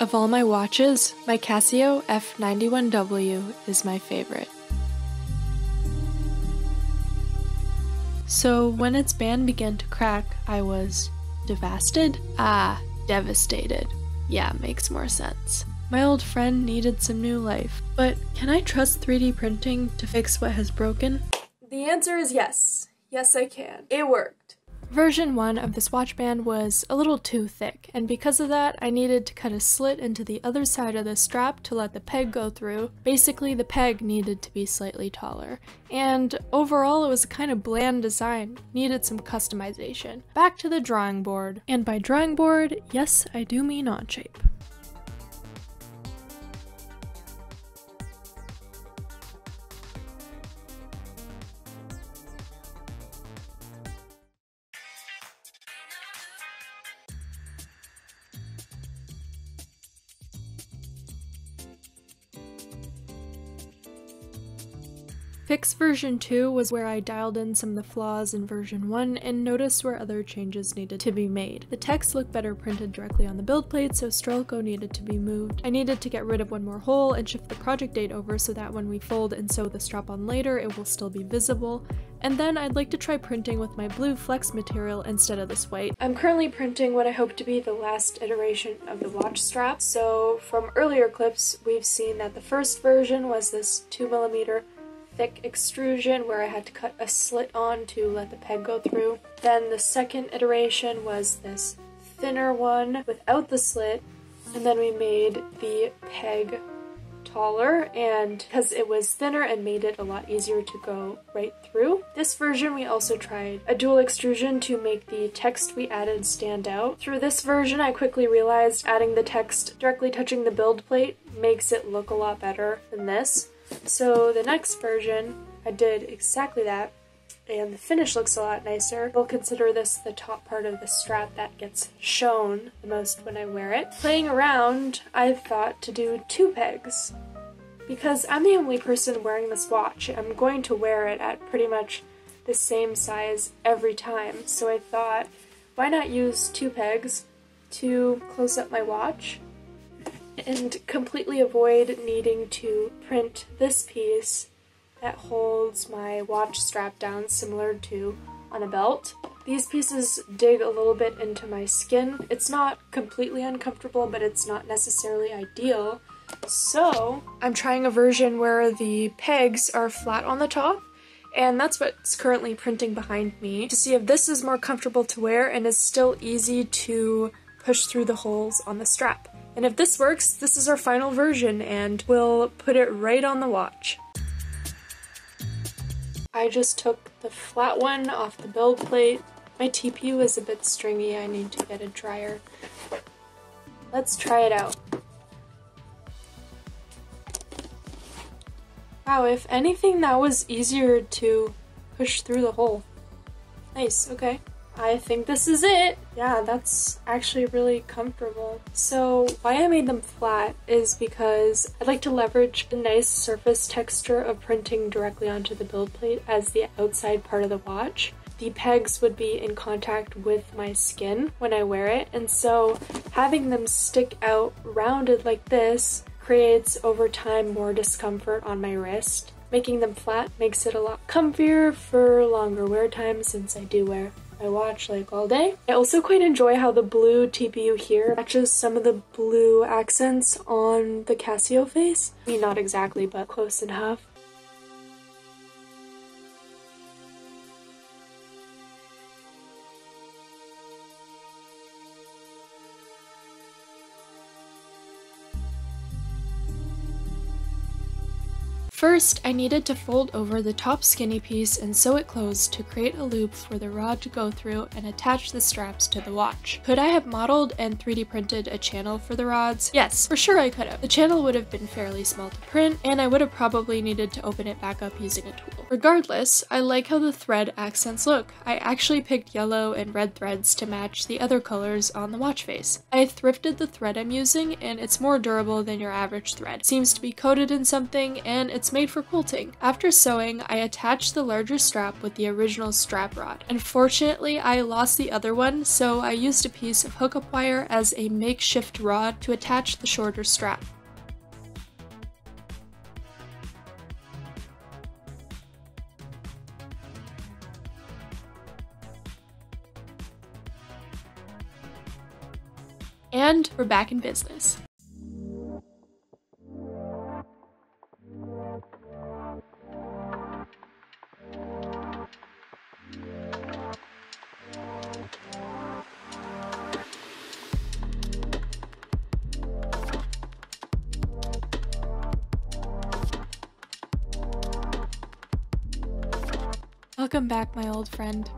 Of all my watches, my Casio F91W is my favorite. So when its band began to crack, I was devastated? Ah, devastated. Yeah, makes more sense. My old friend needed some new life. But can I trust 3D printing to fix what has broken? The answer is yes. Yes, I can. It worked. Version 1 of this watch band was a little too thick, and because of that, I needed to cut a slit into the other side of the strap to let the peg go through. Basically, the peg needed to be slightly taller. And overall, it was a kind of bland design, needed some customization. Back to the drawing board. And by drawing board, yes, I do mean Onshape. Fix version 2 was where I dialed in some of the flaws in version 1 and noticed where other changes needed to be made. The text looked better printed directly on the build plate, so Strelko needed to be moved. I needed to get rid of one more hole and shift the project date over so that when we fold and sew the strap on later, it will still be visible. And then I'd like to try printing with my blue flex material instead of this white. I'm currently printing what I hope to be the last iteration of the watch strap. So from earlier clips, we've seen that the first version was this 2mm thick extrusion where I had to cut a slit on to let the peg go through. Then the second iteration was this thinner one without the slit, and then we made the peg taller and because it was thinner and made it a lot easier to go right through. This version we also tried a dual extrusion to make the text we added stand out. Through this version I quickly realized adding the text directly touching the build plate makes it look a lot better than this. So the next version, I did exactly that, and the finish looks a lot nicer. We'll consider this the top part of the strap that gets shown the most when I wear it. Playing around, I thought to do two pegs. Because I'm the only person wearing this watch, I'm going to wear it at pretty much the same size every time, so I thought, why not use two pegs to close up my watch and completely avoid needing to print this piece that holds my watch strap down similar to on a belt. These pieces dig a little bit into my skin. It's not completely uncomfortable, but it's not necessarily ideal. So I'm trying a version where the pegs are flat on the top and that's what's currently printing behind me to see if this is more comfortable to wear and is still easy to push through the holes on the strap. And if this works, this is our final version and we'll put it right on the watch. I just took the flat one off the build plate. My TPU is a bit stringy, I need to get a dryer. Let's try it out. Wow, if anything that was easier to push through the hole. Nice, okay. I think this is it. Yeah, that's actually really comfortable. So why I made them flat is because I'd like to leverage the nice surface texture of printing directly onto the build plate as the outside part of the watch. The pegs would be in contact with my skin when I wear it, and so having them stick out rounded like this creates over time more discomfort on my wrist. Making them flat makes it a lot comfier for longer wear time since I do wear I watch like all day. I also quite enjoy how the blue TPU here matches some of the blue accents on the Casio face. I mean, not exactly, but close enough. First, I needed to fold over the top skinny piece and sew it closed to create a loop for the rod to go through and attach the straps to the watch. Could I have modeled and 3D printed a channel for the rods? Yes, for sure I could have. The channel would have been fairly small to print, and I would have probably needed to open it back up using a tool. Regardless, I like how the thread accents look. I actually picked yellow and red threads to match the other colors on the watch face. I thrifted the thread I'm using and it's more durable than your average thread. Seems to be coated in something and it's made for quilting. After sewing, I attached the larger strap with the original strap rod. Unfortunately, I lost the other one, so I used a piece of hookup wire as a makeshift rod to attach the shorter strap. And we're back in business. Welcome back, my old friend.